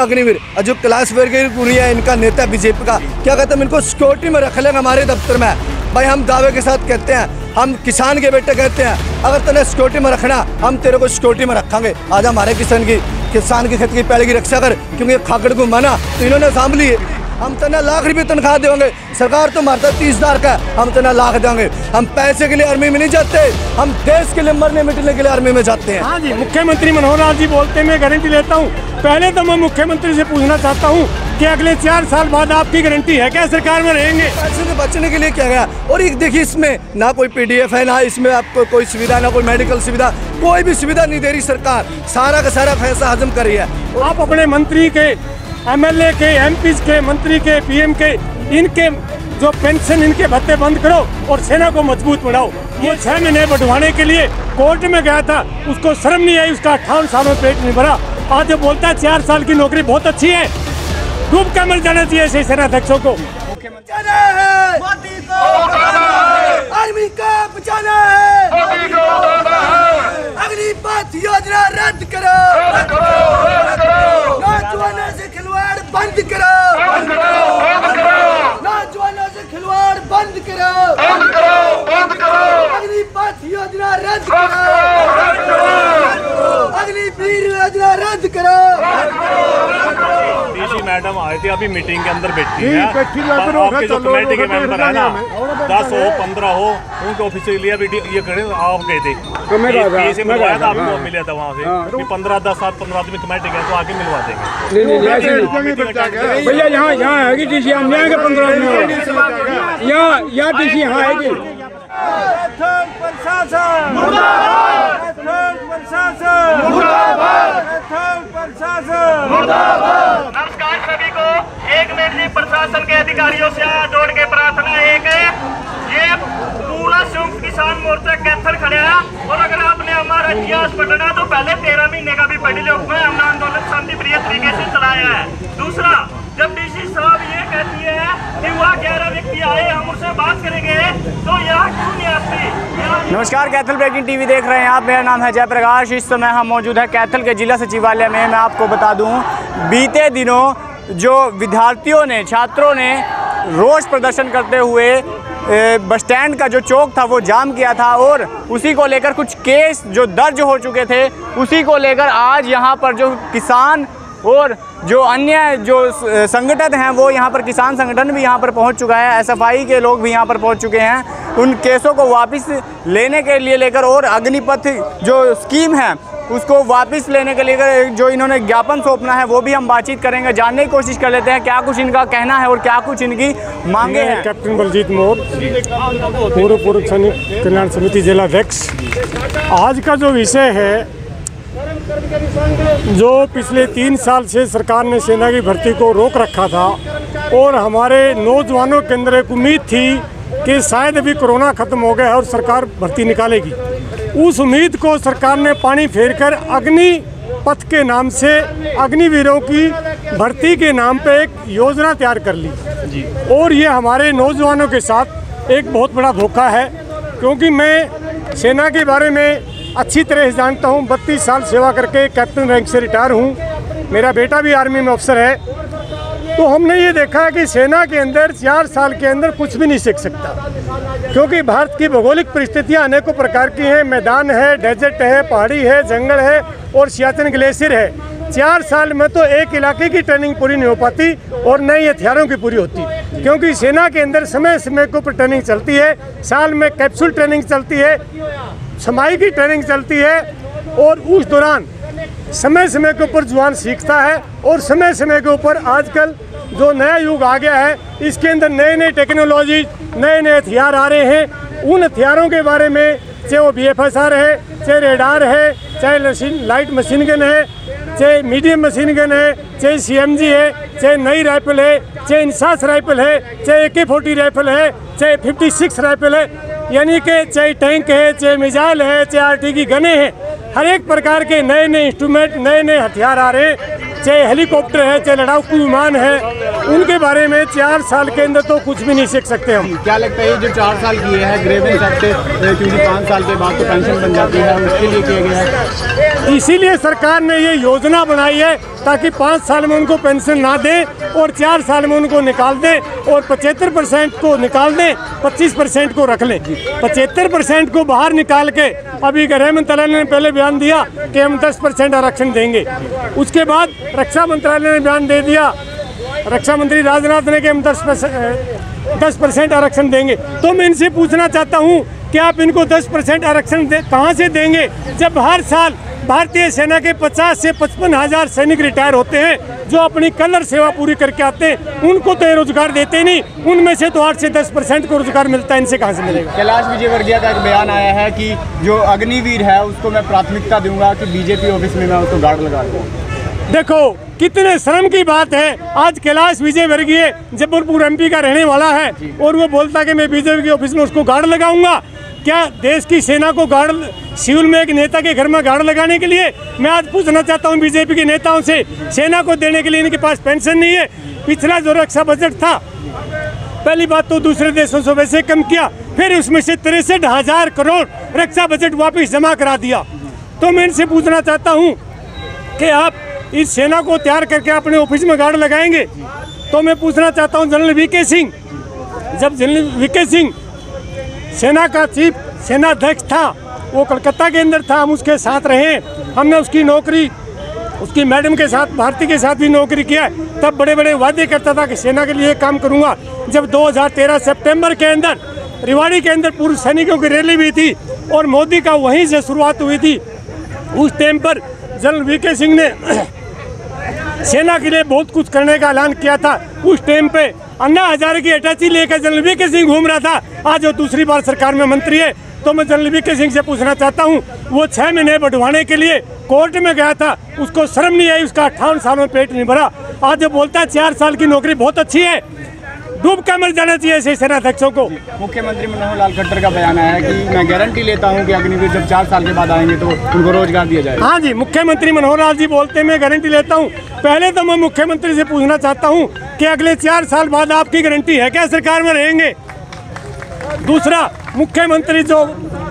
अग्निवीर जो क्लास वर्गीय है, इनका नेता बीजेपी का। क्या कहते हैं इनको सिक्योरिटी में रख लेंगे हमारे दफ्तर में? भाई, हम दावे के साथ कहते हैं, हम किसान के बेटे कहते हैं, अगर तेने सिक्योरिटी में रखना, हम तेरे को सिक्योरिटी में रखेंगे। आज हमारे किसान की किसान की खेत की पहले की रक्षा कर, क्योंकि खाकड़ को माना तो इन्होंने सांभ लिए हम तेना लाख रुपए तनख्वाह देंगे। सरकार तो मारता तीस हज़ार का। हम तेना लाख देंगे। हम पैसे के लिए आर्मी में नहीं जाते। हम देश के लिए मरने मिटने के लिए आर्मी में जाते हैं। हाँ जी मुख्यमंत्री मनोहर लाल जी बोलते मैं गारंटी लेता हूँ। पहले तो मैं मुख्यमंत्री से पूछना चाहता हूँ कि अगले चार साल बाद आपकी गारंटी है क्या? सरकार में रहेंगे। पैसे से बचने के लिए क्या गया और एक देखिए इसमें ना कोई पीडीएफ है ना इसमें आपको कोई सुविधा ना कोई मेडिकल सुविधा कोई भी सुविधा नहीं दे रही सरकार। सारा का सारा पैसा हजम कर रही है। आप अपने मंत्री के एमएलए के एमपी के मंत्री के पीएम के इनके जो पेंशन इनके भत्ते बंद करो और सेना को मज़बूत बनाओ। वो छह महीने बढ़वाने के लिए कोर्ट में गया था उसको शर्म नहीं आई उसका अठावन साल में पेट नहीं भरा। आज जो बोलता है चार साल की नौकरी बहुत अच्छी है। डूब कर मर जाना चाहिए ऐसे को। है। मोदी को आर्मी को बचाना है अग्निपथ योजना रद्द करो नौजवानों से खिलवाड़ बंद करो नौजवानों से खिलवाड़ बंद करो अग्निपथ योजना रद्द योजना रद्द करो। डीसी मैडम आए थे अभी मीटिंग के अंदर बैठी है। आपके जो कमेटी के मेंबर है ना दस हो पंद्रह हो उनके ऑफ़िस से लिया ये करें आप गए थे। तो डीसी मिलवाया था आपको हाँ। मिला था वहाँ से हाँ। पंद्रह दस सात पंद्रह आदमी कमेटी गए तो आके मिलवा देंगे। भैया यहाँ यहाँ है हम जाएँगे पंद्रह आदमी यहाँ यहाँ टीसी यहाँ है कि नमस्कार सभी को। एक मिनट जी प्रशासन के अधिकारियों से जोड़ के प्रार्थना एक है ये पूरा संयुक्त किसान मोर्चा कैथल खड़ा है। और अगर आपने हमारा इतिहास पढ़ना तो पहले तेरह महीने का भी पढ़ लो मैं हमने आंदोलन शांति प्रिय तरीके से चलाया है। दूसरा जब डीसी साहब ये कहती है कि वह ग्यारह व्यक्ति आए हम उससे बात करेंगे तो यहाँ क्यों नहीं आती यहाँ नमस्कार, कैथल ब्रेकिंग टीवी देख रहे हैं आप। मेरा नाम है जयप्रकाश। इस समय हम मौजूद है कैथल के जिला सचिवालय में। मैं आपको बता दूँ, बीते दिनों जो विद्यार्थियों ने, छात्रों ने रोष प्रदर्शन करते हुए बस स्टैंड का जो चौक था, वो जाम किया था और उसी को लेकर कुछ केस जो दर्ज हो चुके थे, उसी को लेकर आज यहाँ पर जो किसान और जो अन्य जो संगठन हैं, वो यहाँ पर किसान संगठन भी यहाँ पर पहुँच चुका है। एसएफआई के लोग भी यहाँ पर पहुँच चुके हैं। उन केसों को वापस लेने के लिए लेकर और अग्निपथ जो स्कीम है, उसको वापस लेने के लिए जो इन्होंने ज्ञापन सौंपना है, वो भी हम बातचीत करेंगे। जानने की कोशिश कर लेते हैं क्या कुछ इनका कहना है और क्या कुछ इनकी मांगे हैं। कैप्टन बलजीत मोर पूर्व पूर्व कल्याण समिति जिला अध्यक्ष। आज का जो विषय है जो पिछले तीन साल से सरकार ने सेना की भर्ती को रोक रखा था और हमारे नौजवानों के अंदर एक उम्मीद थी कि शायद अभी कोरोना खत्म हो गया है और सरकार भर्ती निकालेगी। उस उम्मीद को सरकार ने पानी फेर कर अग्नि पथ के नाम से अग्निवीरों की भर्ती के नाम पे एक योजना तैयार कर ली। और ये हमारे नौजवानों के साथ एक बहुत बड़ा धोखा है क्योंकि मैं सेना के बारे में अच्छी तरह से जानता हूँ, बत्तीस साल सेवा करके कैप्टन रैंक से रिटायर हूँ। मेरा बेटा भी आर्मी में अफसर है। तो हमने ये देखा कि सेना के अंदर चार साल के अंदर कुछ भी नहीं सीख सकता। क्योंकि भारत की भौगोलिक परिस्थितियाँ अनेकों प्रकार की हैं। मैदान है डेजर्ट है, पहाड़ी है, जंगल है और सियाचन ग्लेशियर है। चार साल में तो एक इलाके की ट्रेनिंग पूरी नहीं हो पाती और न ही हथियारों की पूरी होती। क्योंकि सेना के अंदर समय समय के ऊपर ट्रेनिंग चलती है, साल में कैप्सूल ट्रेनिंग चलती है समाई की ट्रेनिंग चलती है, और उस दौरान समय समय के ऊपर जवान सीखता है, और समय समय के ऊपर आजकल जो नया युग आ गया है, इसके अंदर नए नए टेक्नोलॉजी नए नए हथियार आ रहे हैं। उन हथियारों के बारे में चाहे वो बी एफ़ एस आर है, चाहे रेडार है, चाहे लाइट मशीन गन है चाहे मीडियम मशीन गन है चाहे सी एम जी है चाहे नई राइफल है चाहे इंसास राइफल है चाहे ए के फोर्टी राइफल है चाहे फिफ्टी सिक्स राइफल है। यानी कि चाहे टैंक है चाहे मिजाइल है चाहे आर की गने हैं। हर एक प्रकार के नए नए इंस्ट्रूमेंट नए नए हथियार आ रहे हैं। चाहे हेलीकॉप्टर है चाहे लड़ाकू विमान है। उनके बारे में चार साल के अंदर तो कुछ भी नहीं सीख सकते हम। क्या लगता है जो चार साल की है ग्रेवेंस एक्ट क्योंकि पाँच साल के बाद तो पेंशन बन जाती है उसके लिए किया गया है? इसीलिए सरकार ने ये योजना बनाई है ताकि पाँच साल में उनको पेंशन ना दें और चार साल में उनको निकाल दें और पचहत्तर परसेंट को निकाल दें पच्चीस परसेंट को रख लें। पचहत्तर परसेंट को बाहर निकाल के अभी गृह मंत्रालय ने पहले बयान दिया कि हम दस परसेंट आरक्षण देंगे। उसके बाद रक्षा मंत्रालय ने बयान दे दिया रक्षा मंत्री राजनाथ ने कि हम दस दस परसेंट आरक्षण देंगे। तो मैं इनसे पूछना चाहता हूँ कि आप इनको दस परसेंट आरक्षण दे, कहाँ से देंगे? जब हर साल भारतीय सेना के 50 से पचपन हज़ार सैनिक रिटायर होते हैं जो अपनी कलर सेवा पूरी करके आते हैं उनको तो रोज़गार देते नहीं उनमें से तो आठ से दस परसेंट को रोज़गार मिलता है इनसे कहाँ से मिलेगा? कैलाश विजयवर्गीय का एक बयान आया है कि जो अग्निवीर है उसको मैं प्राथमिकता दूँगा कि बीजेपी ऑफ़िस में मैं उसको गार्ड लगा दूँ देखो कितने शर्म की बात है। आज कैलाश विजय वर्गीय जबलपुर एमपी का रहने वाला है और वो बोलता कि मैं बीजेपी के ऑफ़िस में उसको गार्ड लगाऊँगा। क्या देश की सेना को गार्ड सिविल में एक नेता के घर में गार्ड लगाने के लिए मैं आज पूछना चाहता हूँ बीजेपी के नेताओं से, सेना को देने के लिए इनके पास पेंशन नहीं है, पिछला जो रक्षा बजट था, पहली बात तो दूसरे देशों से वैसे कम किया, फिर उसमें से तिरसठ हज़ार करोड़ रक्षा बजट वापस जमा करा दिया। तो मैं इनसे पूछना चाहता हूँ कि आप इस सेना को तैयार करके अपने ऑफ़िस में गार्ड लगाएँगे? तो मैं पूछना चाहता हूँ, जनरल वीके सिंह। जब जनरल वीके सिंह सेना का चीफ, सेना अध्यक्ष था, वो कलकत्ता के अंदर था, हम उसके साथ रहे। हमने उसकी नौकरी, उसकी मैडम के साथ, भारती के साथ भी नौकरी किया तब बड़े बड़े वादे करता था कि सेना के लिए काम करूँगा। जब 2013 सितंबर के अंदर, रिवाड़ी के अंदर पूर्व सैनिकों की रैली भी थी और मोदी का वहीं से शुरुआत हुई थी, उस टाइम पर जनरल वी के सिंह ने सेना के लिए बहुत कुछ करने का ऐलान किया था। उस टाइम पे अन्ना हजारे की अटैची लेकर जनरल वी के सिंह घूम रहा था। आज वो दूसरी बार सरकार में मंत्री है। तो मैं जनरल वी के सिंह से पूछना चाहता हूँ, वो छह महीने बढ़वाने के लिए कोर्ट में गया था। उसको शर्म नहीं आई, उसका अट्ठावन साल में पेट नहीं भरा। आज जो बोलता है, चार साल की नौकरी बहुत अच्छी है। डूब कर मर जाना चाहिए ऐसे सेनाध्यक्षों को। मुख्यमंत्री मनोहर लाल खट्टर का बयान आया है कि मैं गारंटी लेता हूँ कि अग्निवीर जब चार साल के बाद आएँगे तो उनको रोज़गार दिया जाए हाँ जी मुख्यमंत्री मनोहर लाल जी बोलते मैं गारंटी लेता हूँ। पहले तो मैं मुख्यमंत्री से पूछना चाहता हूँ की अगले चार साल बाद आपकी गारंटी है क्या? सरकार में रहेंगे। दूसरा मुख्यमंत्री जो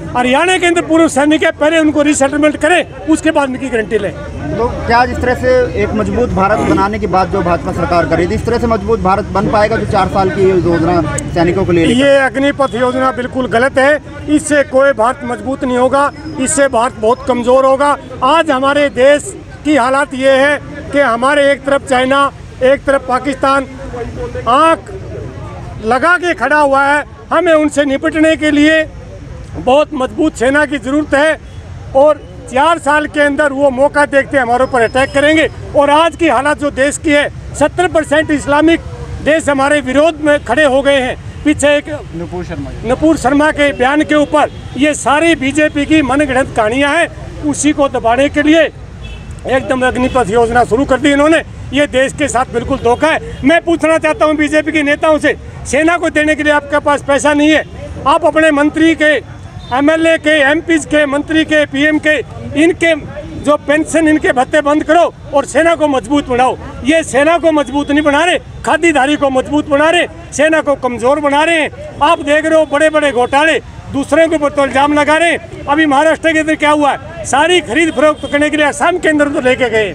हरियाणा के अंदर पूर्व सैनिक है पहले उनको रिसेटलमेंट करें उसके बाद उनकी गारंटी लें। तो क्या जिस तरह से एक मज़बूत भारत बनाने की बात जो भाजपा सरकार कर रही थी इस तरह से मज़बूत भारत बन पाएगा जो चार साल की योजना सैनिकों को ले ये अग्निपथ योजना बिल्कुल गलत है। इससे कोई भारत मज़बूत नहीं होगा इससे भारत बहुत कमज़ोर होगा। आज हमारे देश की हालात ये है कि हमारे एक तरफ़ चाइना एक तरफ़ पाकिस्तान आँख लगा के खड़ा हुआ है। हमें उनसे निपटने के लिए बहुत मज़बूत सेना की ज़रूरत है और चार साल के अंदर वो मौका देखते हमारे ऊपर अटैक करेंगे। और आज की हालत जो देश की है सत्तर परसेंट इस्लामिक देश हमारे विरोध में खड़े हो गए हैं। पीछे एक नुपुर शर्मा नपूर शर्मा के बयान के ऊपर ये सारी बीजेपी की मनगढ़ंत कहानियाँ हैं उसी को दबाने के लिए एकदम अग्निपथ योजना शुरू कर दी इन्होंने। ये देश के साथ बिल्कुल धोखा है। मैं पूछना चाहता हूँ बीजेपी के नेताओं से सेना को देने के लिए आपके पास पैसा नहीं है। आप अपने मंत्री के एमएलए के एमपीज के, मंत्री के, पीएम के, इनके जो पेंशन, इनके भत्ते बंद करो और सेना को मज़बूत बनाओ। ये सेना को मज़बूत नहीं बना रहे खादीधारी को मज़बूत बना रहे, सेना को कमज़ोर बना रहे हैं। आप देख रहे हो बड़े बड़े घोटाले, दूसरे के ऊपर तो इल्ज़ाम लगा रहे हैं। अभी महाराष्ट्र के अंदर क्या हुआ है? सारी खरीद फरोख्त करने के लिए आसाम के अंदर तो लेके गए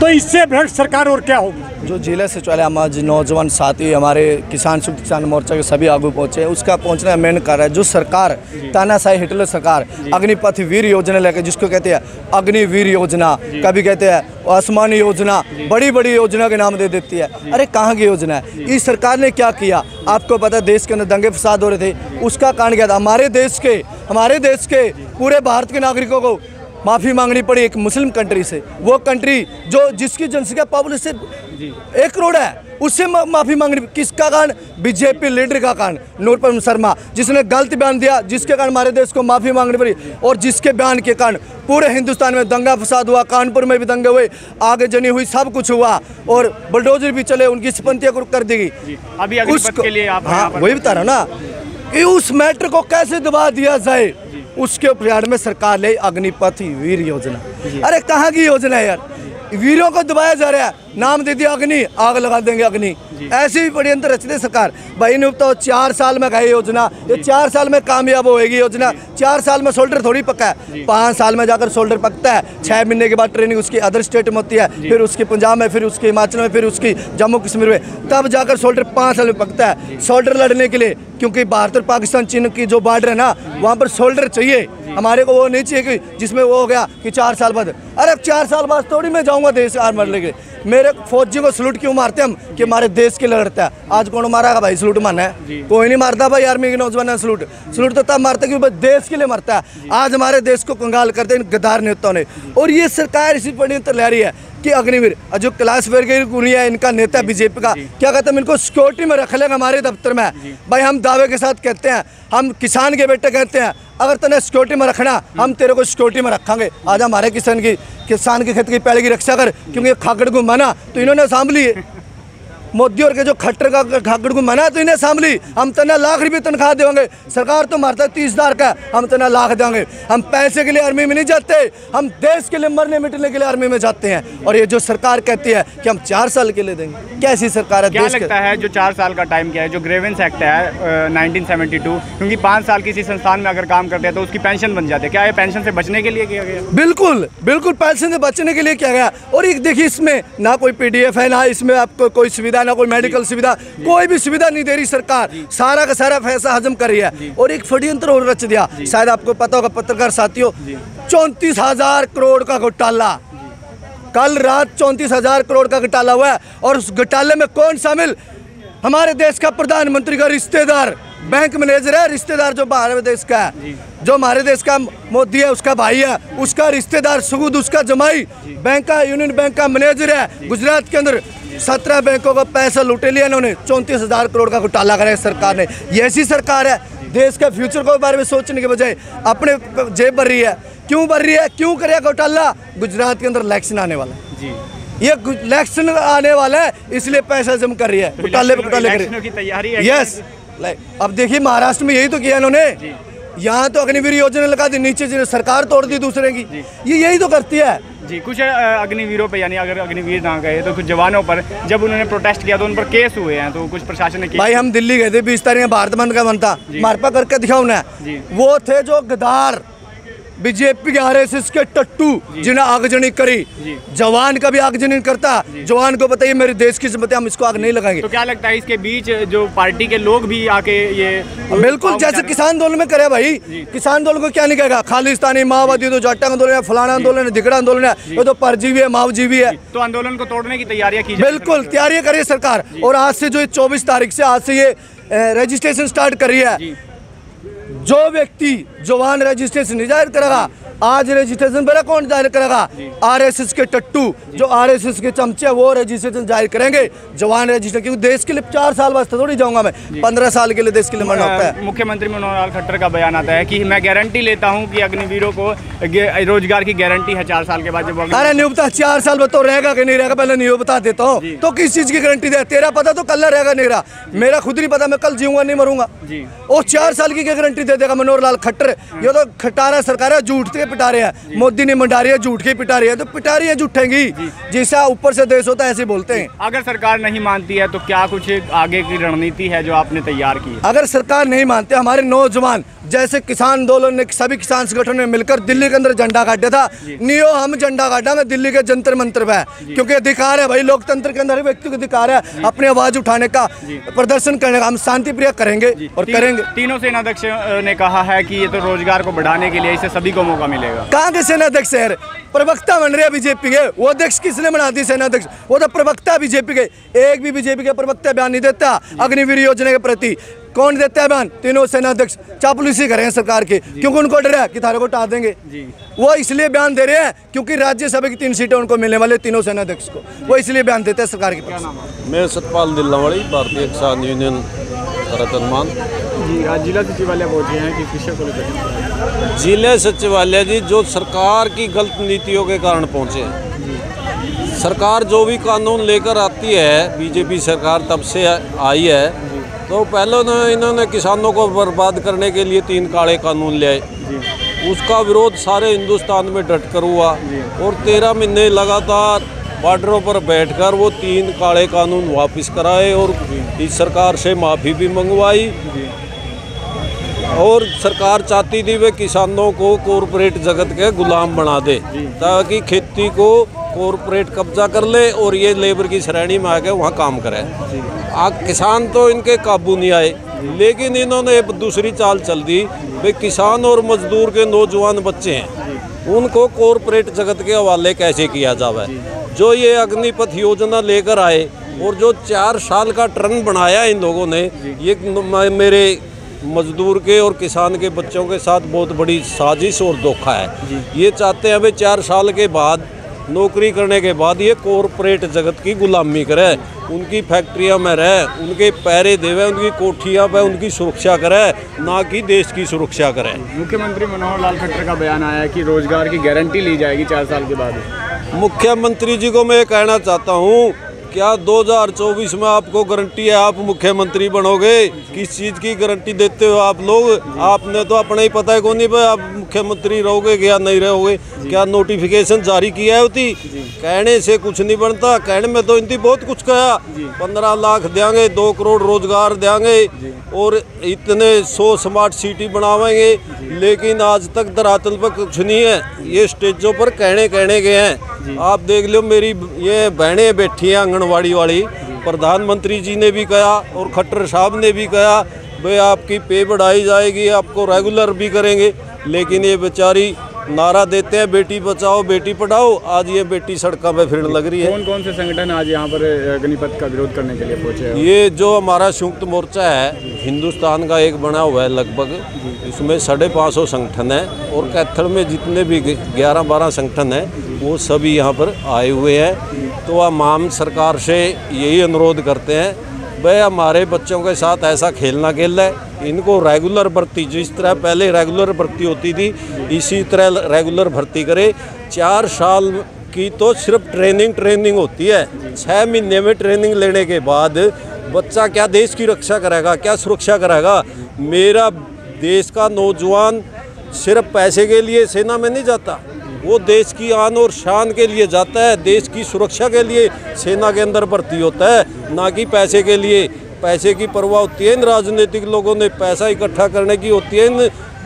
तो इससे भ्रष्ट सरकार और क्या होगी? जो ज़िले से चले हम आज नौजवान साथी हमारे किसान संयुक्त किसान मोर्चा के सभी आगू पहुँचे उसका पहुँचना मेन कार्य है जो सरकार तानाशाही हिटलर सरकार अग्निपथ वीर योजना लेकर जिसको कहते हैं अग्निवीर योजना कभी कहते हैं आसमानी योजना बड़ी बड़ी योजना के नाम दे देती है। अरे कहाँ की योजना है? इस सरकार ने क्या किया? आपको पता देश के अंदर दंगे फसाद हो रहे थे उसका कारण क्या था? हमारे देश के हमारे देश के पूरे भारत के नागरिकों को माफ़ी मांगनी पड़ी एक मुस्लिम कंट्री से। वो कंट्री जो जिसकी जनसंख्या पॉपुलेशन एक करोड़ है उससे माफ़ी मांगनी किसका कारण? बीजेपी लीडर का कारण नूरपम शर्मा जिसने गलत बयान दिया जिसके कारण हमारे देश को माफ़ी मांगनी पड़ी। और जिसके बयान के कारण पूरे हिंदुस्तान में दंगा फसाद हुआ कानपुर में भी दंगे हुए आगे जनी हुई सब कुछ हुआ और बुलडोजर भी चले उनकी सिपंतियाँ कर दी गई। अभी अग्निपथ के लिए आप हाँ वही बता रहा ना कि उस मैटर को कैसे दबा दिया जाए? उसके उपयाड़ में सरकार ले अग्निपथ वीर योजना। अरे कहाँ की योजना है यार? वीरों को दबाया जा रहा है। नाम दे दिया अग्नि आग लगा देंगे अग्नि। ऐसी भी बड़ी षड्यंत्र रचते सरकार। भाई ने तो चार साल में गई योजना ये चार साल में कामयाब होएगी योजना। चार साल में शोल्डर थोड़ी पक्का है। पाँच साल में जाकर शोल्डर पकता है। छः महीने के बाद ट्रेनिंग उसकी अदर स्टेट में होती है। फिर उसकी पंजाब में फिर उसकी हिमाचल में फिर उसकी जम्मू कश्मीर में। तब जाकर शोल्डर पाँच साल में पकता है। शोल्डर लड़ने के लिए क्योंकि भारत और पाकिस्तान चीन की जो बॉर्डर है ना वहाँ पर शोल्डर चाहिए। हमारे को वो नहीं चाहिए कि जिसमें वो हो गया कि चार साल बाद। अरे चार साल बाद थोड़ी मैं जाऊँगा देश मर लेके मेरे फौजी को सलूट क्यों मारते हम? कि हमारे देश के लिए लड़ता है। आज कौन मारा भाई? सलूट मारना है। कोई नहीं मारता भाई आर्मी के नौजवान है सलूट सलूट तो तब मारता क्योंकि भाई देश के लिए मरता है। आज हमारे देश को कंगाल करते हैं इन गद्दार नेताओं ने। और ये सरकार इसी पर नियंत्रण ले रही है। कि अग्निवीर और जो क्लास वेर के है इनका नेता बीजेपी का क्या कहते हैं इनको सिक्योरिटी में रख लेंगे हमारे दफ्तर में? भाई हम दावे के साथ कहते हैं हम किसान के बेटे कहते हैं अगर तने सिक्योरिटी में रखना हम तेरे को सिक्योरिटी में रखेंगे। आज हमारे किसान की किसान के खेत की पहले की रक्षा कर क्योंकि खाकड़ को मना तो इन्होंने सांभ लिए मोदी और के जो खट्टर का खाकड़ को मना तो इन्हें साम ली। हम तना लाख रुपए तनख्वाह देंगे। सरकार तो मारता है तीस हज़ार का। हम तना लाख देंगे। हम पैसे के लिए आर्मी में नहीं जाते। हम देश के लिए मरने मिटने के लिए आर्मी में जाते हैं। और ये जो सरकार कहती है कि हम चार साल के लिए देंगे। कैसी सरकार है क्या देश के? लगता है जो चार साल का टाइम क्या है? जो ग्रेवेंस एक्ट है नाइनटीन क्योंकि पाँच साल किसी संस्थान में अगर काम करते हैं तो उसकी पेंशन बन जाती है। क्या ये पेंशन से बचने के लिए किया गया? बिल्कुल बिल्कुल पेंशन से बचने के लिए किया गया। और एक देखिए इसमें ना कोई पीडीएफ है ना इसमें आपको कोई सुविधा ना कोई मेडिकल सुविधा कोई भी सुविधा नहीं दे रही सरकार। सारा का सारा पैसा हजम कर रही है। और एक षड्यंत्र और रच दिया। शायद आपको पता होगा पत्रकार साथियों चौंतीस हज़ार करोड़ का घोटाला। कल रात चौंतीस हज़ार करोड़ का घोटाला हुआ है। और उस घोटाले में कौन शामिल? हमारे देश का प्रधानमंत्री का रिश्तेदार बैंक मैनेजर है रिश्तेदार जो बाहर देश का है। जो। हमारे देश का मोदी है उसका भाई है। उसका रिश्तेदार सुगुद उसका जमाई बैंक का यूनियन बैंक का मैनेजर है। गुजरात के अंदर सत्रह बैंकों का पैसा लुटे लिया इन्होंने। चौंतीस हज़ार करोड़ का घोटाला करा है सरकार ने। ये ऐसी सरकार है देश के फ्यूचर के बारे में सोचने के बजाय अपने जेब भर रही है। क्यों भर रही है? क्यों करे घोटाला? गुजरात के अंदर इलेक्शन आने वाला है। जी। ये इलेक्शन आने वाला है इसलिए पैसा जम कर रही है। घोटाले पे घोटाले कर। तैयारी यस अब देखिए महाराष्ट्र में यही तो किया इन्होंने। यहाँ तो अग्निवीर योजना लगा दी नीचे सरकार तोड़ दी दूसरे की। ये यही तो करती है। जी कुछ अग्निवीरों पे यानी अगर अग्निवीर ना गए तो कुछ जवानों पर जब उन्होंने प्रोटेस्ट किया तो उन पर केस हुए हैं तो कुछ प्रशासन ने भाई हम दिल्ली गए थे बीस तारीख में भारत बंद का बनता। मारपा करके दिखाओ ना। वो थे जो गदार बीजेपी के आरएसएस के टट्टू जिन्हें आगजनी करी। जवान का भी आगजनी करता। जवान को बताइए मेरे देश की संपत्ति हम इसको आग नहीं लगाएँगे। तो क्या लगता है इसके बीच जो पार्टी के लोग भी आके ये बिल्कुल जैसे किसान आंदोलन में करे भाई। किसान आंदोलन को क्या नहीं कहेगा खालिस्तानी माओवादी तो जाटा आंदोलन है फलाना आंदोलन है दिगड़ा आंदोलन है ये तो परजीवी है माओजीवी है। तो आंदोलन को तोड़ने की तैयारियाँ की बिल्कुल तैयारियाँ करिए सरकार। और आज से जो चौबीस तारीख से आज से ये रजिस्ट्रेशन स्टार्ट करी है। जो व्यक्ति जवान रजिस्ट्रेशन नहीं ज़ाहिर करेगा। आज रजिस्ट्रेशन मेरा कौन ज़ाहिर करेगा? आरएसएस के टट्टू। जो। आरएसएस के चमचे वो रजिस्ट्रेशन ज़ाहिर करेंगे। जवान रजिस्ट्रेशन क्योंकि देश के लिए चार साल वास्ते थोड़ी जाऊँगा मैं। पंद्रह साल के लिए देश के लिए मरना होता है। मुख्यमंत्री मनोहर लाल खट्टर का बयान आता है कि मैं गारंटी लेता हूँ कि अग्निवीरों को रोज़गार की गारंटी है चार साल के बाद जब अरे नहीं बता चार साल में तो रहेगा कि नहीं रहेगा? पहले नहीं बता देता हूँ। तो किस चीज़ की गारंटी दे? तेरा पता तो कल रहेगा नहीं रहा। मेरा खुद नहीं पता मैं कल जीऊँगा नहीं मरूँगा। वो चार साल की क्या गारंटी दे देगा मनोहर लाल खट्टर? ये तो खटारा सरकार है झूठ के पिटा रहे हैं मोदी ने मंडा रही है झूठ के पिटा रही है तो पिटा रही है झूठेंगी। जैसा ऊपर से देश होता है ऐसे बोलते हैं। अगर सरकार नहीं मानती है तो क्या कुछ आगे की रणनीति है जो आपने तैयार की अगर सरकार नहीं मानते हमारे नौजवान जैसे किसान आंदोलन ने सभी किसान संगठन ने मिलकर दिल्ली के अंदर झंडा काटा था। नियो हम झंडा काटा मैं दिल्ली के जंतर मंत्र पे। क्योंकि अधिकार है भाई लोकतंत्र के अंदर व्यक्ति को अधिकार है अपनी आवाज़ उठाने का प्रदर्शन करने का हम शांति प्रिय करेंगे और तीन- करेंगे। तीनों सेनाध्यक्ष ने कहा है की ये तो रोज़गार को बढ़ाने के लिए इसे सभी को मौका मिलेगा। कहाँ के सेनाध्यक्ष है प्रवक्ता बन रहे बीजेपी के। वो अध्यक्ष किसने बना दी सेनाध्यक्ष? वो तो प्रवक्ता बीजेपी के। एक भी बीजेपी के प्रवक्ता बयान नहीं देता। अग्निवीर योजना के प्रति। कौन देता है बयान तीनों सेनाध्यक्ष। चापलूसी हैं सरकार के। क्योंकि उनको डर है कि थारे को हटा देंगे। वो इसलिए बयान दे रहे हैं क्योंकि राज्यसभा की तीन सीटें उनको मिलने वाले तीनों सेनाध्यक्ष को। वो इसलिए बयान देते हैं सरकार के पक्ष मैं सतपाल दिल्लावाड़ी भारतीय किसान यूनियन रतनमान जी आज जिला सचिवालय पहुँचे हैं किस विषय को लेकर? ज़िले सचिवालय जी जो सरकार की गलत नीतियों के कारण पहुँचे हैं। सरकार जो भी कानून लेकर आती है बीजेपी सरकार तब से आई है। तो पहले ना इन्होंने किसानों को बर्बाद करने के लिए तीन काले कानून ले आए उसका विरोध सारे हिंदुस्तान में डट कर हुआ और तेरह महीने लगातार बॉर्डरों पर बैठकर वो तीन काले कानून वापस कराए और इस सरकार से माफ़ी भी मंगवाई। और सरकार चाहती थी वे किसानों को कॉरपोरेट जगत के गुलाम बना दे ताकि खेती को कॉरपोरेट कब्जा कर ले और ये लेबर की श्रेणी में आके वहाँ काम करे। आ किसान तो इनके काबू नहीं आए। लेकिन इन्होंने एक दूसरी चाल चल दी भाई किसान और मजदूर के नौजवान बच्चे हैं उनको कॉरपोरेट जगत के हवाले कैसे किया जावे? जो ये अग्निपथ योजना लेकर आए और जो चार साल का टर्न बनाया इन लोगों ने ये मेरे मजदूर के और किसान के बच्चों के साथ बहुत बड़ी साजिश और धोखा है। ये चाहते हैं भाई चार साल के बाद नौकरी करने के बाद ये कॉरपोरेट जगत की गुलामी करे। उनकी फैक्ट्रियाँ में रहे उनके पैरे देवे उनकी कोठियाँ पे उनकी सुरक्षा करे ना कि देश की सुरक्षा करे। मुख्यमंत्री मनोहर लाल खट्टर का बयान आया है कि रोज़गार की गारंटी ली जाएगी चार साल के बाद। मुख्यमंत्री जी को मैं कहना चाहता हूँ क्या 2024 में आपको गारंटी है आप मुख्यमंत्री बनोगे? किस चीज़ की गारंटी देते हो आप लोग? आपने तो अपना ही पता है कौन नहीं आप मुख्यमंत्री रहोगे क्या नहीं रहोगे? क्या नोटिफिकेशन जारी किया है होती कहने से कुछ नहीं बनता। कहने में तो इनकी बहुत कुछ कहा। पंद्रह लाख देंगे, दो करोड़ रोज़गार देंगे और इतने सौ स्मार्ट सिटी बनावेंगे। लेकिन आज तक धरातल पर कुछ नहीं है। ये स्टेजों पर कहने कहने गए हैं। आप देख लो मेरी ये बहनें बैठी हैं आंगनवाड़ी वाली। प्रधानमंत्री जी ने भी कहा और खट्टर साहब ने भी कहा भाई आपकी पे बढ़ाई जाएगी आपको रेगुलर भी करेंगे। लेकिन ये बेचारी नारा देते हैं बेटी बचाओ बेटी पढ़ाओ आज ये बेटी सड़कों पे फिरने लग रही है। कौन कौन से संगठन आज यहाँ पर अग्निपथ का विरोध करने के लिए पहुँचे हैं? ये जो हमारा संयुक्त मोर्चा है हिंदुस्तान का एक बना हुआ है लगभग इसमें साढ़े पाँच सौ संगठन है और कैथल में जितने भी ग्यारह बारह संगठन हैं वो सभी यहाँ पर आए हुए हैं। तो हम आम सरकार से यही अनुरोध करते हैं, भाई हमारे बच्चों के साथ ऐसा खेलना खेल है इनको रेगुलर भर्ती, जिस तरह पहले रेगुलर भर्ती होती थी, इसी तरह रेगुलर भर्ती करे। चार साल की तो सिर्फ़ ट्रेनिंग ट्रेनिंग होती है। छः महीने में ट्रेनिंग लेने के बाद बच्चा क्या देश की रक्षा करेगा, क्या सुरक्षा करेगा? मेरा देश का नौजवान सिर्फ़ पैसे के लिए सेना में नहीं जाता। वो देश की आन और शान के लिए जाता है, देश की सुरक्षा के लिए सेना के अंदर भर्ती होता है, ना कि पैसे के लिए। पैसे की परवाह होती है इन राजनीतिक लोगों ने, पैसा इकट्ठा करने की होती है इन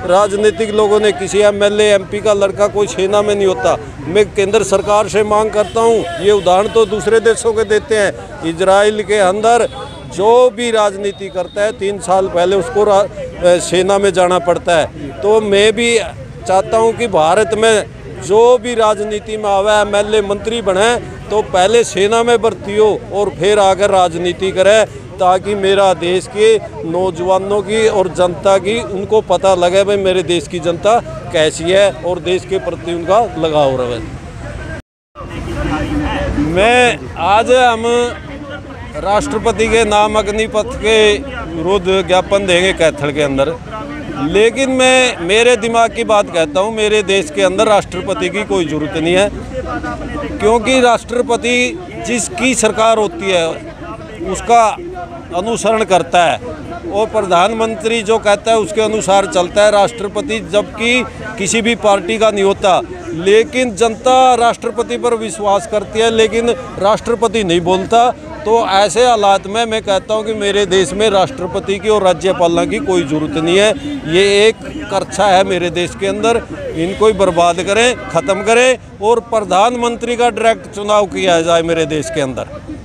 राजनीतिक लोगों ने। किसी एमएलए एमपी का लड़का कोई सेना में नहीं होता। मैं केंद्र सरकार से मांग करता हूँ, ये उदाहरण तो दूसरे देशों के देते हैं। इजराइल के अंदर जो भी राजनीति करता है, तीन साल पहले उसको सेना में जाना पड़ता है। तो मैं भी चाहता हूँ कि भारत में जो भी राजनीति में आवे एमएलए मंत्री बने तो पहले सेना में भर्ती हो और फिर आकर राजनीति करे, ताकि मेरा देश के नौजवानों की और जनता की उनको पता लगे भाई मेरे देश की जनता कैसी है और देश के प्रति उनका लगाव रहे। मैं आज हम राष्ट्रपति के नाम अग्निपथ के विरुद्ध ज्ञापन देंगे कैथल के अंदर। लेकिन मैं, मेरे दिमाग की बात कहता हूँ, मेरे देश के अंदर राष्ट्रपति की कोई ज़रूरत नहीं है, क्योंकि राष्ट्रपति जिसकी सरकार होती है, उसका अनुसरण करता है। और प्रधानमंत्री जो कहता है, उसके अनुसार चलता है। राष्ट्रपति जबकि किसी भी पार्टी का नहीं होता, लेकिन जनता राष्ट्रपति पर विश्वास करती है, लेकिन राष्ट्रपति नहीं बोलता। तो ऐसे हालात में मैं कहता हूँ कि मेरे देश में राष्ट्रपति की और राज्यपाल की कोई ज़रूरत नहीं है। ये एक कर्चा है मेरे देश के अंदर। इनको ही बर्बाद करें, ख़त्म करें और प्रधानमंत्री का डायरेक्ट चुनाव किया जाए मेरे देश के अंदर।